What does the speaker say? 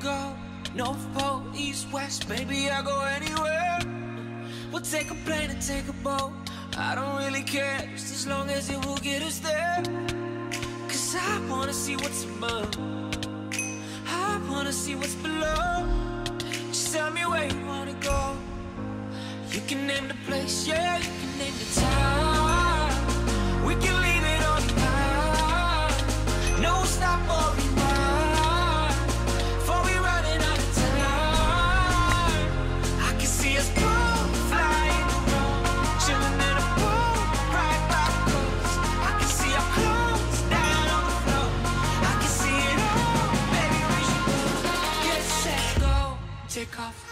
go. North Pole, East, West, baby, I'll go anywhere. We'll take a plane and take a boat. I don't really care, just as long as it will get us there. Cause I wanna see what's above. I wanna see what's below. Just tell me where you wanna go. You can name the place, yeah. Take off.